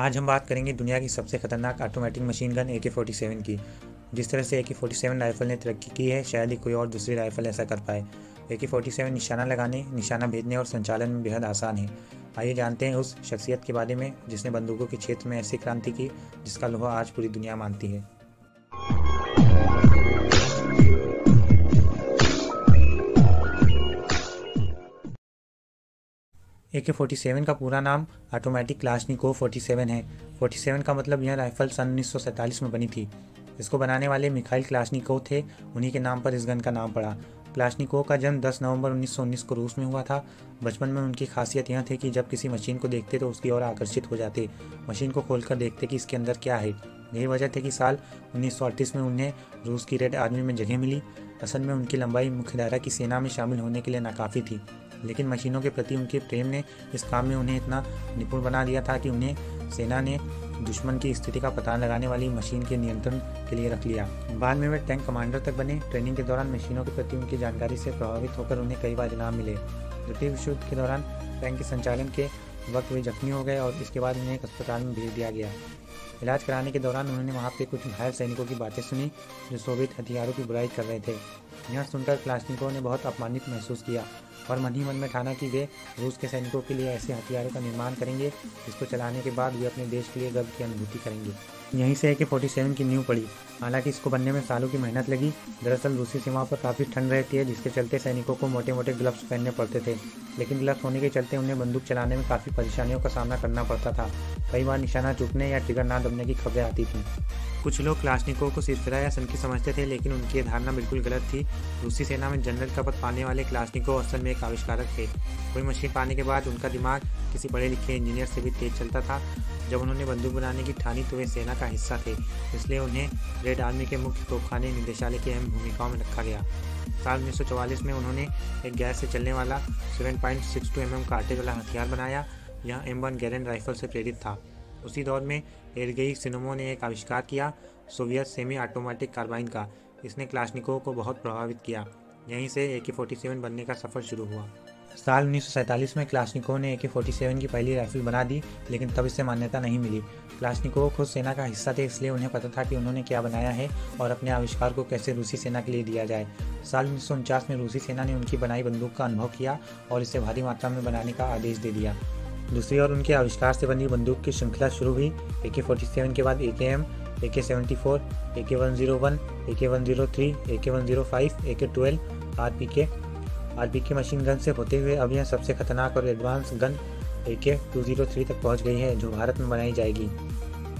आज हम बात करेंगे दुनिया की सबसे खतरनाक ऑटोमेटिक मशीन गन ए के फोर्टी सेवन की। जिस तरह से ए के फोर्टी सेवन राइफल ने तरक्की की है, शायद ही कोई और दूसरी राइफल ऐसा कर पाए। ए के फोर्टी सेवन निशाना लगाने, निशाना भेजने और संचालन में बेहद आसान है। आइए जानते हैं उस शख्सियत के बारे में, जिसने बंदूकों के क्षेत्र में ऐसी क्रांति की, जिसका लोहा आज पूरी दुनिया मानती है। ए के फोर्टी सेवन का पूरा नाम ऑटोमेटिक क्लाशनिको फोर्टी सेवन है। फोर्टी सेवन का मतलब यह राइफल सन उन्नीस सौ सैंतालीस में बनी थी। इसको बनाने वाले मिखाइल क्लाशनिको थे, उन्हीं के नाम पर इस गन का नाम पड़ा। क्लाशनिको का जन्म 10 नवंबर 1919 को रूस में हुआ था। बचपन में उनकी खासियत यह थी कि जब किसी मशीन को देखते तो उसकी ओर आकर्षित हो जाते। मशीन को खोलकर देखते कि इसके अंदर क्या है। यही वजह थी कि साल उन्नीस सौ अड़तीस में उन्हें रूस की रेड आर्मी में जगह मिली। असल में उनकी लंबाई मुख्यधारा की सेना में शामिल होने के लिए नाकाफ़ी थी। लेकिन मशीनों के प्रति उनके प्रेम ने इस काम में उन्हें इतना निपुण बना दिया था कि उन्हें सेना ने दुश्मन की स्थिति का पता लगाने वाली मशीन के नियंत्रण के लिए रख लिया। बाद में वे टैंक कमांडर तक बने। ट्रेनिंग के दौरान मशीनों के प्रति उनकी जानकारी से प्रभावित होकर उन्हें कई बार इनाम मिले। द्वितीय विश्व युद्ध के दौरान टैंक के संचालन के वक्त वे जख्मी हो गए और इसके बाद उन्हें एक अस्पताल में भेज दिया गया। इलाज कराने के दौरान उन्होंने वहाँ पे कुछ घायल सैनिकों की बातें सुनी, जो सोवियत हथियारों की बुराई कर रहे थे। यह सुनकर क्लासनिकों ने बहुत अपमानित महसूस किया। और मन ही मन में ठाना कि वे रूस के सैनिकों के लिए ऐसे हथियारों का निर्माण करेंगे, जिसको चलाने के बाद वे अपने देश के लिए गर्व की अनुभूति करेंगे। यहीं से ए फोर्टी सेवन की न्यू पड़ी। हालाँकि इसको बनने में सालों की मेहनत लगी। दरअसल रूसी सीमा पर काफ़ी ठंड रहती है, जिसके चलते सैनिकों को मोटे मोटे ग्लव्स पहनने पड़ते थे। लेकिन ग्लव्स होने के चलते उन्हें बंदूक चलाने में काफ़ी परेशानियों का सामना करना पड़ता था। कई बार निशाना चूकने या ट्रिगर ना दबने की खबरें आती थी। कुछ लोग क्लाशनिकों को सिरफिरा या सनकी समझते थे, लेकिन उनकी धारणा बिल्कुल गलत थी। रूसी सेना में जनरल का पद पाने वाले क्लाशनिको असल में एक आविष्कारक थे। कोई मशीन पाने के बाद उनका दिमाग किसी पढ़े लिखे इंजीनियर से भी तेज चलता था। जब उन्होंने बंदूक बनाने की ठानी तो वे सेना का हिस्सा थे। इसलिए उन्हें रेड आर्मी के मुख्य तोपखाने, निदेशालय की अहम भूमिकाओं में रखा गया। साल उन्नीस सौ चौवालीस में उन्होंने एक गैस से चलने वाला सेवन पॉइंट एम काटे वाला हथियार बनाया। यह एम वन गैरन राइफल से प्रेरित था। उसी दौर में एरगई सिनेमो ने एक आविष्कार किया, सोवियत सेमी ऑटोमेटिक कार्बाइन का। इसने क्लाशनिकों को बहुत प्रभावित किया। यहीं से ए के फोर्टी सेवन बनने का सफ़र शुरू हुआ। साल उन्नीस सौ सैंतालीस में क्लाशनिको ने ए के फोर्टी सेवन की पहली राइफल बना दी, लेकिन तब इसे मान्यता नहीं मिली। क्लाशनिको खुद सेना का हिस्सा थे, इसलिए उन्हें पता था कि उन्होंने क्या बनाया है और अपने आविष्कार को कैसे रूसी सेना के लिए दिया जाए। साल उन्नीस सौ उनचास में रूसी सेना ने उनकी बनाई बंदूक का अनुभव किया और इसे भारी मात्रा में बनाने का आदेश दे दिया। दूसरी ओर उनके आविष्कार से बनी बंदूक की श्रृंखला शुरू हुई। ए के फोर्टी सेवन के बाद ए के एम ए के सेवेंटी फोर ए के वन ज़ीरो वन ए के वन ज़ीरो थ्री ए के one zero five A K twelve R P K R P K machine gun से होते हुए अब यह सबसे खतरनाक और एडवांस गन ए के टू ज़ीरो थ्री तक पहुँच गई है, जो भारत में बनाई जाएगी।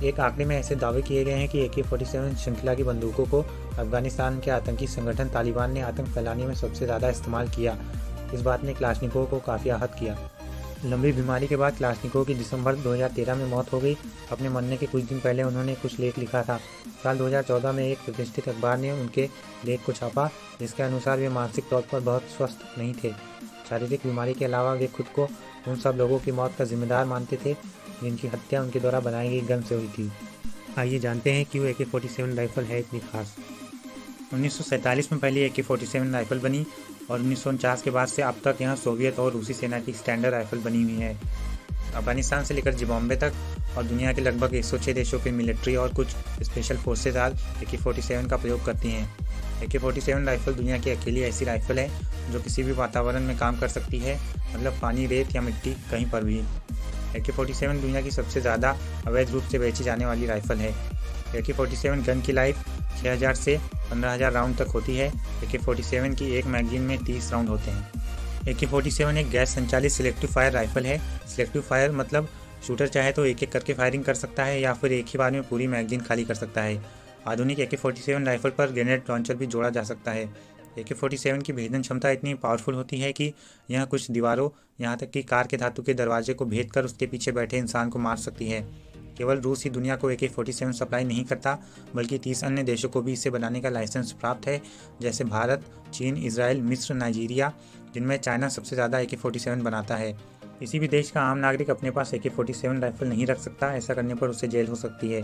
एक आंकड़े में ऐसे दावे किए गए हैं कि ए के फोर्टी सेवन श्रृंखला की बंदूकों को अफ़गानिस्तान के आतंकी संगठन तालिबान ने आतंक फैलाने में सबसे ज़्यादा इस्तेमाल किया। इस बात ने क्लाशनिकों को काफ़ी आहत किया। लंबी बीमारी के बाद क्लासनिको की दिसंबर 2013 में मौत हो गई। अपने मरने के कुछ दिन पहले उन्होंने कुछ लेख लिखा था। साल 2014 में एक प्रतिष्ठित अखबार ने उनके लेख को छापा, जिसके अनुसार वे मानसिक तौर पर बहुत स्वस्थ नहीं थे। शारीरिक बीमारी के अलावा वे खुद को उन सब लोगों की मौत का जिम्मेदार मानते थे, जिनकी हत्या उनके द्वारा बनाई गई गन से हुई थी। आइए जानते हैं क्यों ए के फोर्टी सेवन राइफल है इतनी खास। उन्नीस सौ सैंतालीस में पहली ए के फोर्टी राइफल बनी और उन्नीस के बाद से अब तक यहाँ सोवियत और रूसी सेना की स्टैंडर्ड राइफल बनी हुई है। अफ़गानिस्तान से लेकर जिम्बाब्वे तक और दुनिया के लगभग 106 देशों की मिलिट्री और कुछ स्पेशल फोर्सेज आज ए के फोर्टी का प्रयोग करती हैं। ए के फोर्टी राइफल दुनिया की अकेली ऐसी राइफल है जो किसी भी वातावरण में काम कर सकती है मतलब पानी, रेत या मिट्टी कहीं पर भी। ए के फोर्टी दुनिया की सबसे ज़्यादा अवैध रूप से बेची जाने वाली राइफल है। ए के फोर्टी गन की लाइफ 6000 से 15000 राउंड तक होती है। ए के की एक मैगजीन में 30 राउंड होते हैं। ए के फोर्टी सेवन एक गैस संचालित सिलेक्टिव फायर राइफल है। सिलेक्टिव फायर मतलब शूटर चाहे तो एक एक करके फायरिंग कर सकता है या फिर एक ही बार में पूरी मैगजीन खाली कर सकता है। आधुनिक A K forty seven rifle पर ग्रेनेड लॉन्चर भी जोड़ा जा सकता है। ए के फोर्टी सेवन की भेदन क्षमता इतनी पावरफुल होती है कि यह कुछ दीवारों, यहाँ तक कि कार के धातु के दरवाजे को भेद कर उसके पीछे बैठे इंसान को मार सकती है। केवल रूस ही दुनिया को ए के फोर्टी सेवन सप्लाई नहीं करता, बल्कि तीस अन्य देशों को भी इसे बनाने का लाइसेंस प्राप्त है, जैसे भारत, चीन इसराइल मिस्र, नाइजीरिया, जिनमें चाइना सबसे ज़्यादा ए के फोर्टी सेवन बनाता है। किसी भी देश का आम नागरिक अपने पास ए के फोर्टी सेवन राइफल नहीं रख सकता, ऐसा करने पर उसे जेल हो सकती है।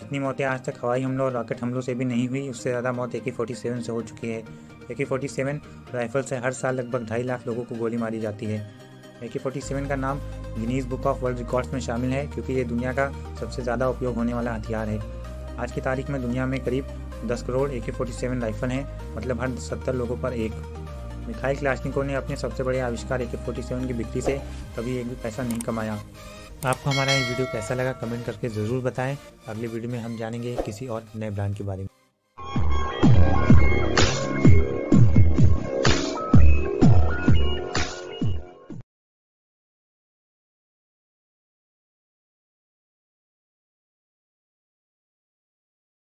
जितनी मौतें आज तक हवाई हमलों और रॉकेट हमलों से भी नहीं हुई, उससे ज़्यादा मौत ए के फोर्टी सेवन से हो चुकी है। ए के सेवन राइफल से हर साल लगभग ढाई लाख लोगों को गोली मारी जाती है। ए के फोर्टी सेवन का नाम Guinness Book of World Records में शामिल है, क्योंकि ये दुनिया का सबसे ज़्यादा उपयोग होने वाला हथियार है। आज की तारीख में दुनिया में करीब 10 करोड़ ए के फोर्टी सेवन राइफल हैं मतलब हर सत्तर लोगों पर एक। मिखाइल क्लाशनिको ने अपने सबसे बड़े आविष्कार ए के फोर्टी सेवन की बिक्री से कभी एक भी पैसा नहीं कमाया। आपको हमारा ये वीडियो कैसा लगा, कमेंट करके ज़रूर बताएँ। अगले वीडियो में हम जानेंगे किसी और नए ब्रांड के बारे में।